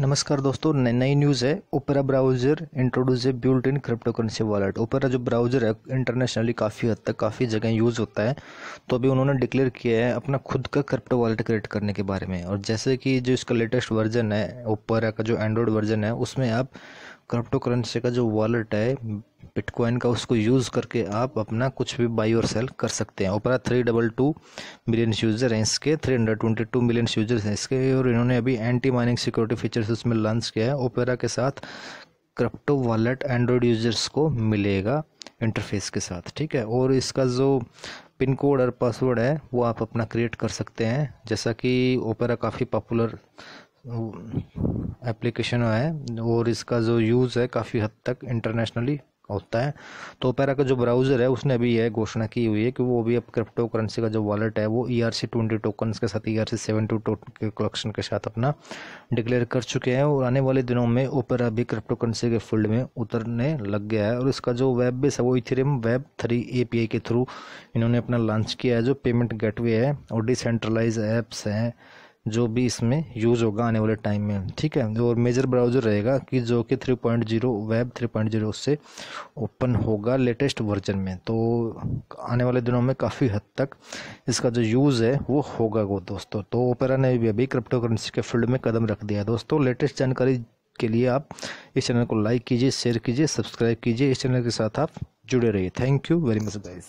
नमस्कार दोस्तों, नई न्यूज़ है। Opera browser introduce a built in crypto currency wallet Opera जो ब्राउज़र है इंटरनेशनली काफ़ी हद तक काफ़ी जगह यूज़ होता है। तो अभी उन्होंने डिक्लेयर किया है अपना खुद का क्रिप्टो वॉलेट क्रिएट करने के बारे में। और जैसे कि जो इसका लेटेस्ट वर्जन है ओपेरा का जो एंड्रॉयड वर्जन है, उसमें आप क्रिप्टो करेंसी का जो वॉलेट है बिटकॉइन का उसको यूज़ करके आप अपना कुछ भी बाई और सेल कर सकते हैं। Opera three double two million user हैं इसके three hundred twenty two million users हैं इसके, और इन्होंने अभी एंटी माइनिंग सिक्योरिटी फीचर्स उसमें लॉन्च किया है। ओपेरा के साथ क्रिप्टो वॉलेट एंड्रॉयड यूज़र्स को मिलेगा इंटरफेस के साथ, ठीक है? और इसका जो पिन कोड और पासवर्ड है, वो आप अपना क्रिएट कर सकते हैं। जैसा कि ओपेरा काफ़ी पॉपुलर एप्लीकेशन है, और इसका जो यूज़ है काफ़ी हद तक इंटरनेशनली होता है। तो ओपेरा का जो ब्राउज़र है, उसने अभी यह घोषणा की हुई है कि वो अभी अब क्रिप्टो करेंसी का जो वॉलेट है, वो E R C twenty token के साथ E R C seven two token के कलेक्शन के साथ अपना डिक्लेयर कर चुके हैं और आने वाले दिनों में ओपेरा भी क्रिप्टो करेंसी के फ़ील्ड में उतरने लग गया है। और इसका जो वेब बेस है, वो Ethereum web three A P I के थ्रू इन्होंने अपना लॉन्च किया है, जो पेमेंट गेटवे है, और डिसेंट्रलाइज ऐप्स हैं। जो भी इसमें यूज़ होगा आने वाले टाइम में। ठीक है? और मेजर ब्राउज़र रहेगा कि जो कि 3.0 वेब 3.0 से ओपन होगा लेटेस्ट वर्जन में। तो आने वाले दिनों में काफ़ी हद तक इसका जो यूज़ है, वो होगा वो दोस्तों। तो ओपेरा ने भी अभी क्रिप्टो करेंसी के फ़ील्ड में कदम रख दिया दोस्तों। लेटेस्ट जानकारी के लिए आप इस चैनल को लाइक कीजिए शेयर कीजिए सब्सक्राइब कीजिए। इस चैनल के साथ आप जुड़े रहिए। Thank you very much guys